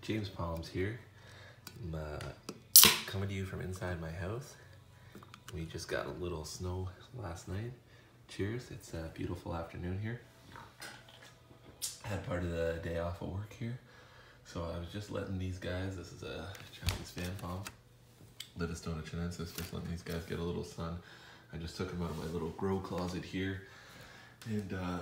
James Palms here. I'm uh, coming to you from inside my house. We just got a little snow last night. Cheers, it's a beautiful afternoon here. Had part of the day off of work here. So I was just letting these guys, this is a Chinese fan palm, Livistona chinensis, just letting these guys get a little sun. I just took them out of my little grow closet here. And uh,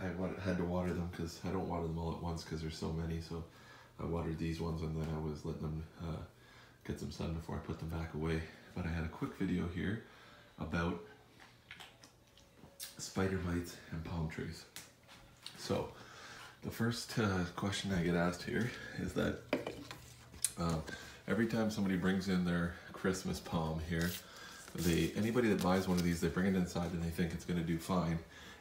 I had to water them because I don't water them all at once because there's so many. So I watered these ones and then I was letting them uh, get some sun before I put them back away. But I had a quick video here about spider mites and palm trees. So the first uh, question I get asked here is that uh, every time somebody brings in their Christmas palm here, they anybody that buys one of these, they bring it inside and they think it's going to do fine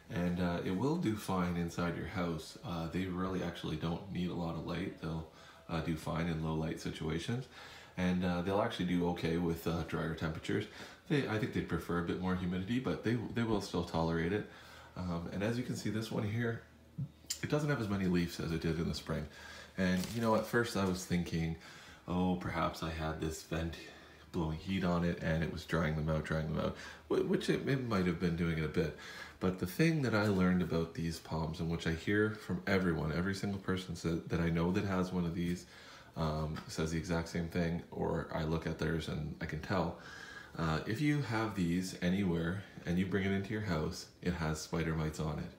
and uh, it will do fine inside your house. Uh, they really actually don't need a lot of light. They'll uh, do fine in low light situations, and uh, they'll actually do okay with uh, drier temperatures. They, I think they'd prefer a bit more humidity, but they they will still tolerate it. Um, and as you can see, this one here, it doesn't have as many leaves as it did in the spring. And you know, at first I was thinking, oh, perhaps I had this vent blowing heat on it and it was drying them out, drying them out, which it, it might have been doing it a bit. But the thing that I learned about these palms, and which I hear from everyone, every single person that I know that has one of these um, says the exact same thing, or I look at theirs and I can tell. Uh, if you have these anywhere and you bring it into your house, it has spider mites on it.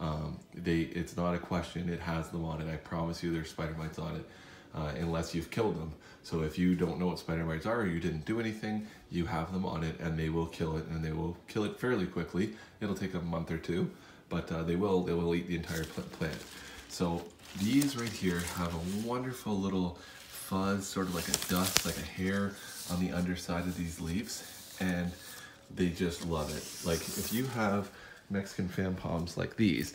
Um, they, it's not a question, it has them on it. I promise you there's spider mites on it uh, unless you've killed them. So if you don't know what spider mites are or you didn't do anything, you have them on it and they will kill it and they will kill it fairly quickly. It'll take a month or two, but uh, they will they will eat the entire plant. So these right here have a wonderful little fuzz, sort of like a dust, like a hair on the underside of these leaves, and they just love it. Like if you have Mexican fan palms like these,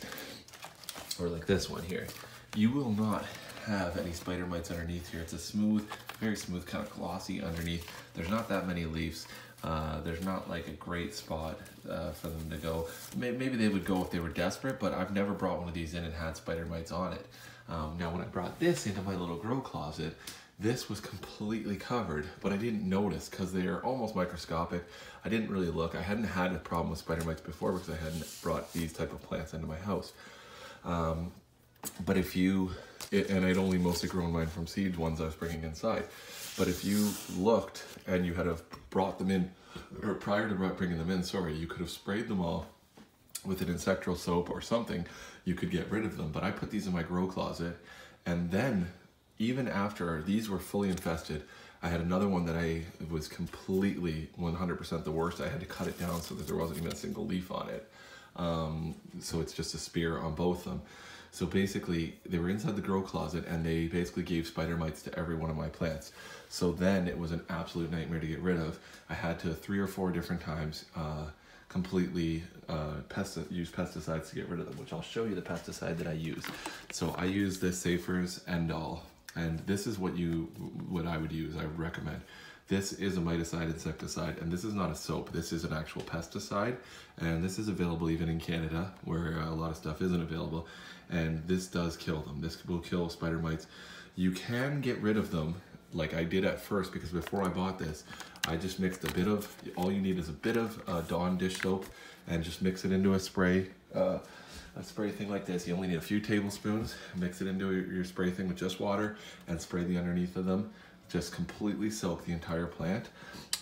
or like this one here, you will not have any spider mites underneath here. It's a smooth, very smooth, kind of glossy underneath. There's not that many leaves. Uh, there's not like a great spot uh, for them to go. Maybe they would go if they were desperate, but I've never brought one of these in and had spider mites on it. Um, now when I brought this into my little grow closet, this was completely covered, but I didn't notice because they are almost microscopic. I didn't really look. I hadn't had a problem with spider mites before because I hadn't brought these type of plants into my house. Um, but if you, it, and I'd only mostly grown mine from seeds, ones I was bringing inside. But if you looked and you had have brought them in, or prior to bringing them in, sorry, you could have sprayed them all with an insectile soap or something, you could get rid of them. But I put these in my grow closet and then even after these were fully infested, I had another one that I was completely 100% the worst. I had to cut it down so that there wasn't even a single leaf on it. Um, so it's just a spear on both of them. So basically, they were inside the grow closet and they basically gave spider mites to every one of my plants. So then it was an absolute nightmare to get rid of. I had to three or four different times uh, completely uh, pesti use pesticides to get rid of them, which I'll show you the pesticide that I use. So I use the Safer's End-All, and this is what you what I would use. I recommend. This is a miticide insecticide, and this is not a soap. This is an actual pesticide, and this is available even in Canada, where a lot of stuff isn't available. And this does kill them. This will kill spider mites. You can get rid of them, like I did at first, because before I bought this, I just mixed a bit of, all you need is a bit of uh, Dawn dish soap, and just mix it into a spray. Uh, a spray thing like this, you only need a few tablespoons, mix it into your spray thing with just water, and spray the underneath of them just completely soak the entire plant.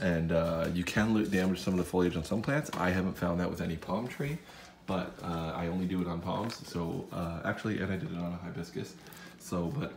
And uh, you can damage some of the foliage on some plants. I haven't found that with any palm tree, but uh, I only do it on palms. So uh, actually, and I did it on a hibiscus. So, but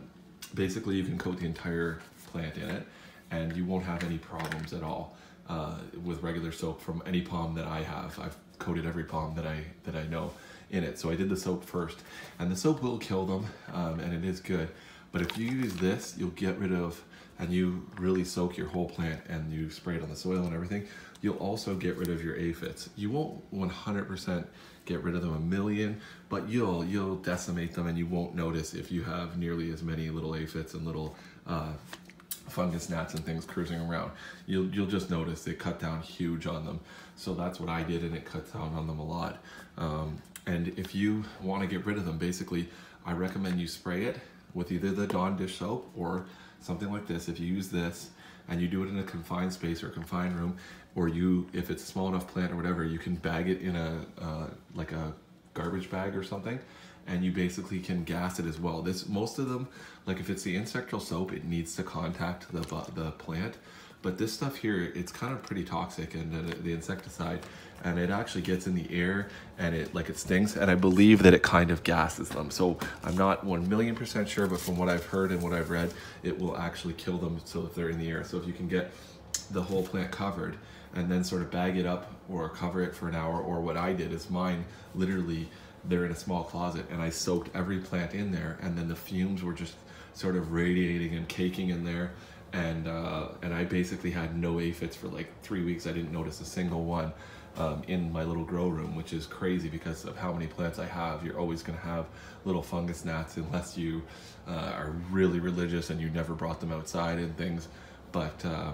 basically you can coat the entire plant in it and you won't have any problems at all uh, with regular soap from any palm that I have. I've coated every palm that I, that I know in it. So I did the soap first and the soap will kill them um, and it is good. But if you use this, you'll get rid of and you really soak your whole plant and you spray it on the soil and everything, you'll also get rid of your aphids. You won't 100% get rid of them a million, but you'll you'll decimate them and you won't notice if you have nearly as many little aphids and little uh, fungus gnats and things cruising around. You'll, you'll just notice they cut down huge on them. So that's what I did and it cuts down on them a lot. Um, and if you want to get rid of them, basically, I recommend you spray it with either the Dawn dish soap or something like this. If you use this and you do it in a confined space or confined room, or you, if it's a small enough plant or whatever, you can bag it in a, uh, like a garbage bag or something and you basically can gas it as well. This most of them, like if it's the insectal soap, it needs to contact the the plant. But this stuff here, it's kind of pretty toxic, and the insecticide, and it actually gets in the air, and it like it stings, and I believe that it kind of gases them. So I'm not one million percent sure, but from what I've heard and what I've read, it will actually kill them. So if they're in the air, so if you can get the whole plant covered and then sort of bag it up or cover it for an hour, or what I did is mine literally they're in a small closet and I soaked every plant in there and then the fumes were just sort of radiating and caking in there and uh, and I basically had no aphids for like three weeks. I didn't notice a single one um, in my little grow room, which is crazy because of how many plants I have. You're always going to have little fungus gnats unless you uh, are really religious and you never brought them outside and things. But uh,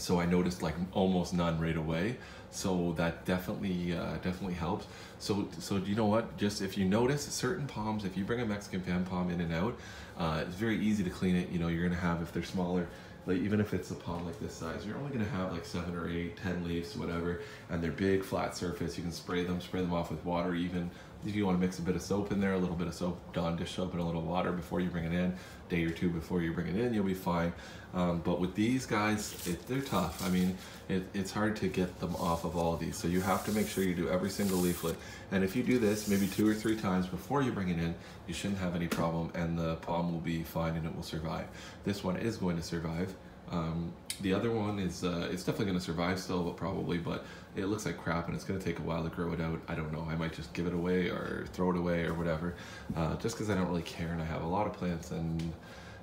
so I noticed like almost none right away. So that definitely uh, definitely helps. So so you know what? Just if you notice certain palms if you bring a Mexican fan palm in and out uh, it's very easy to clean it. You know you're gonna have if they're smaller like even if it's a palm like this size you're only gonna have like seven or eight ten leaves whatever and they're big flat surface you can spray them spray them off with water even if you want to mix a bit of soap in there, a little bit of soap, Dawn dish soap and a little water before you bring it in, day or two before you bring it in, you'll be fine. Um, but with these guys, it, they're tough. I mean, it, it's hard to get them off of all of these. So you have to make sure you do every single leaflet. And if you do this maybe two or three times before you bring it in, you shouldn't have any problem and the palm will be fine and it will survive. This one is going to survive. Um, the other one is uh, it's definitely going to survive still, but probably, but it looks like crap and it's going to take a while to grow it out. I don't know. I might just give it away or throw it away or whatever, uh, just because I don't really care and I have a lot of plants and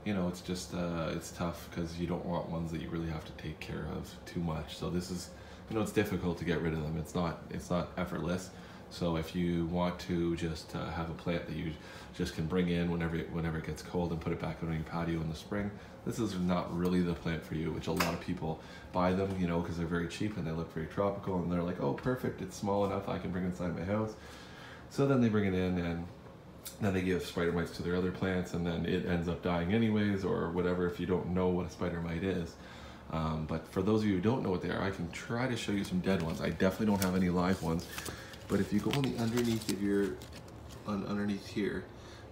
you know it's just uh, it's tough because you don't want ones that you really have to take care of too much. So this is you know it's difficult to get rid of them. It's not it's not effortless. So if you want to just uh, have a plant that you just can bring in whenever it, whenever it gets cold and put it back on your patio in the spring, this is not really the plant for you, which a lot of people buy them, you know, because they're very cheap and they look very tropical and they're like, oh, perfect, it's small enough, I can bring inside my house. So then they bring it in and then they give spider mites to their other plants and then it ends up dying anyways or whatever if you don't know what a spider mite is. Um, but for those of you who don't know what they are, I can try to show you some dead ones. I definitely don't have any live ones. But if you go on the underneath of your, on underneath here,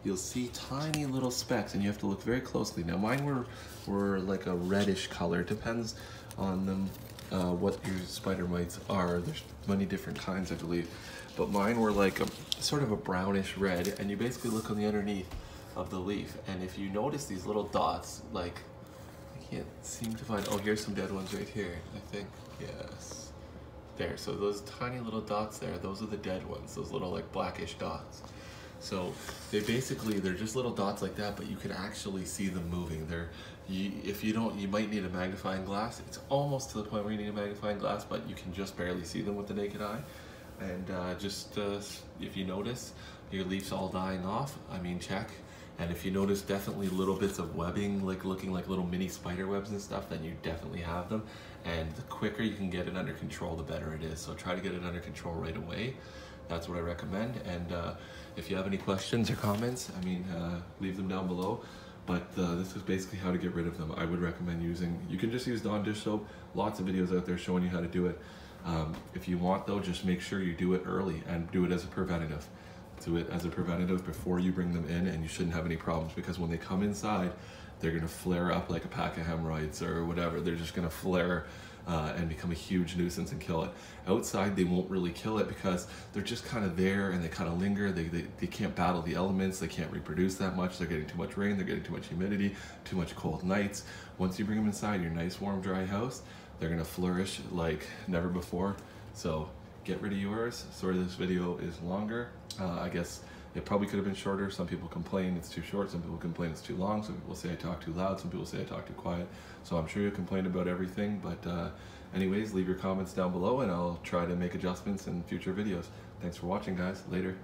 you'll see tiny little specks and you have to look very closely. Now mine were, were like a reddish color. It depends on them, uh, what your spider mites are. There's many different kinds, I believe. But mine were like a sort of a brownish red and you basically look on the underneath of the leaf. And if you notice these little dots, like, I can't seem to find, oh, here's some dead ones right here, I think, yes there. So those tiny little dots there, those are the dead ones, those little like blackish dots. So they basically, they're just little dots like that, but you can actually see them moving. They're, you, if you don't, you might need a magnifying glass. It's almost to the point where you need a magnifying glass, but you can just barely see them with the naked eye. And uh, just, uh, if you notice, your leaves all dying off, I mean, check. And if you notice definitely little bits of webbing, like looking like little mini spider webs and stuff, then you definitely have them. And the quicker you can get it under control, the better it is. So try to get it under control right away. That's what I recommend. And uh, if you have any questions or comments, I mean, uh, leave them down below. But uh, this is basically how to get rid of them. I would recommend using, you can just use Dawn dish soap. Lots of videos out there showing you how to do it. Um, if you want though, just make sure you do it early and do it as a preventative to it as a preventative before you bring them in and you shouldn't have any problems because when they come inside they're going to flare up like a pack of hemorrhoids or whatever. They're just going to flare uh, and become a huge nuisance and kill it. Outside they won't really kill it because they're just kind of there and they kind of linger. They, they, they can't battle the elements. They can't reproduce that much. They're getting too much rain. They're getting too much humidity too much cold nights. Once you bring them inside your nice warm dry house they're going to flourish like never before. So get rid of yours. Sorry this video is longer. Uh, I guess it probably could have been shorter. Some people complain it's too short. Some people complain it's too long. Some people say I talk too loud. Some people say I talk too quiet. So I'm sure you'll complain about everything. But uh, anyways, leave your comments down below and I'll try to make adjustments in future videos. Thanks for watching guys. Later.